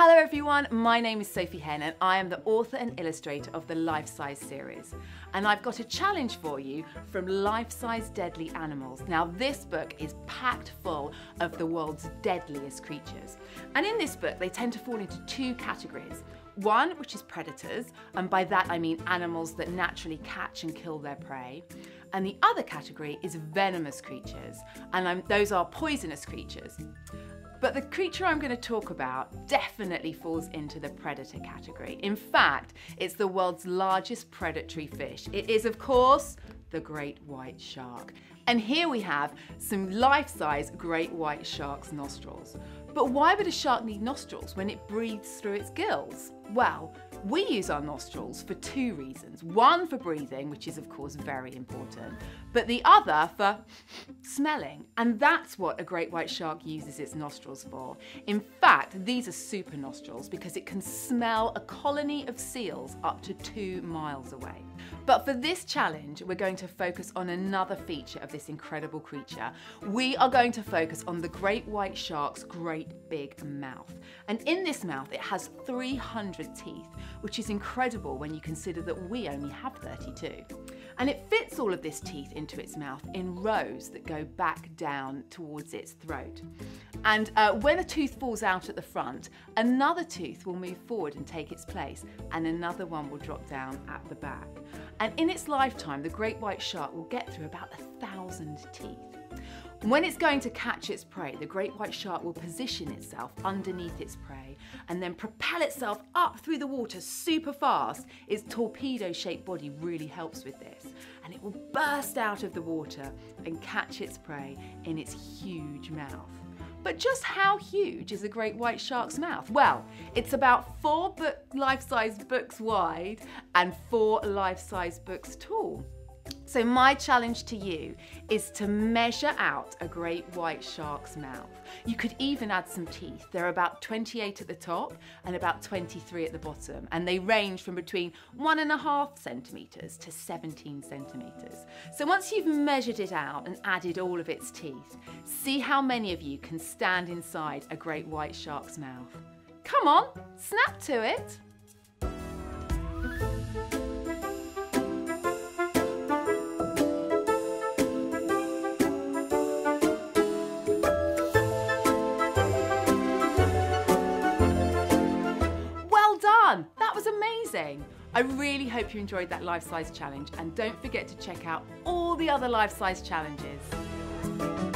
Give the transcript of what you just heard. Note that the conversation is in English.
Hello everyone, my name is Sophy Henn and I am the author and illustrator of the Life Size series. And I've got a challenge for you from Life Size Deadly Animals. Now this book is packed full of the world's deadliest creatures. And in this book they tend to fall into two categories. One, which is predators, and by that I mean animals that naturally catch and kill their prey. And the other category is venomous creatures, and I'm, those are poisonous creatures. But the creature I'm going to talk about definitely falls into the predator category. In fact, it's the world's largest predatory fish. It is, of course, the great white shark. And here we have some life-size great white shark's nostrils. But why would a shark need nostrils when it breathes through its gills? Well, we use our nostrils for two reasons. One for breathing, which is of course very important, but the other for smelling. And that's what a great white shark uses its nostrils for. In fact, these are super nostrils because it can smell a colony of seals up to two miles away. But for this challenge, we're going to focus on another feature of this incredible creature. We are going to focus on the great white shark's great big mouth. And in this mouth, it has 300 teeth, which is incredible when you consider that we only have 32. And it fits all of this teeth into its mouth in rows that go back down towards its throat. And uh, when a tooth falls out at the front, another tooth will move forward and take its place, and another one will drop down at the back. And in its lifetime, the great white shark will get through about a thousand teeth. When it's going to catch its prey, the great white shark will position itself underneath its prey and then propel itself up through the water super fast. Its torpedo-shaped body really helps with this. And it will burst out of the water and catch its prey in its huge mouth. But just how huge is a great white shark's mouth? Well, it's about four life-size books wide and four life-size books tall. So my challenge to you is to measure out a great white shark's mouth. You could even add some teeth. They're about 28 at the top and about 23 at the bottom. And they range from between one and a half centimetres to 17 centimetres. So once you've measured it out and added all of its teeth, see how many of you can stand inside a great white shark's mouth. Come on, snap to it. Amazing. I really hope you enjoyed that life size challenge and don't forget to check out all the other life size challenges.